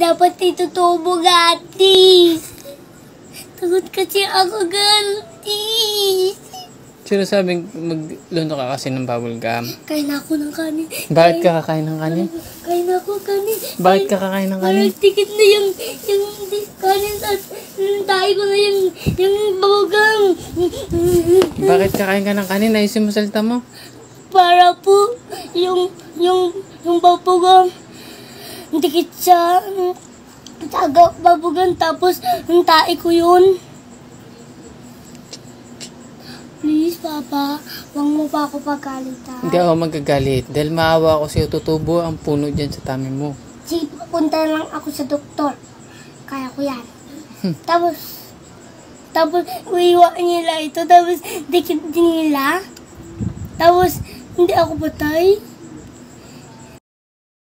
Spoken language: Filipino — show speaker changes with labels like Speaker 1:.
Speaker 1: dapat itutubo gatis. Takot kasi ako gatis.
Speaker 2: Sino sabing magluno ka kasi ng bubble gum?
Speaker 1: Kain ako ng kanin.
Speaker 2: Bakit ka kakain ng kanin?
Speaker 1: Kain ako kanin.
Speaker 2: Bakit ka kakain ng kanin?
Speaker 1: Tikit na yung, yung kanin at tayo ko na yung, yung babagang.
Speaker 2: Bakit kakain ka ng kanin? Ayusin mo salita mo.
Speaker 1: Para po yung, yung, yung babagang. Dikit sa, taga babagang tapos yung tae ko yun. Please, Papa, huwag mo pa ako pagkalitan.
Speaker 2: Hindi ako magagalit. Dahil maawa ako sa'yo, tutubo ang puno dyan sa tummy mo.
Speaker 1: Si, punta lang ako sa doktor. Kaya ko yan. Tapos, tapos, uiwa nila ito. Tapos, dikit din nila. Tapos, hindi ako patay.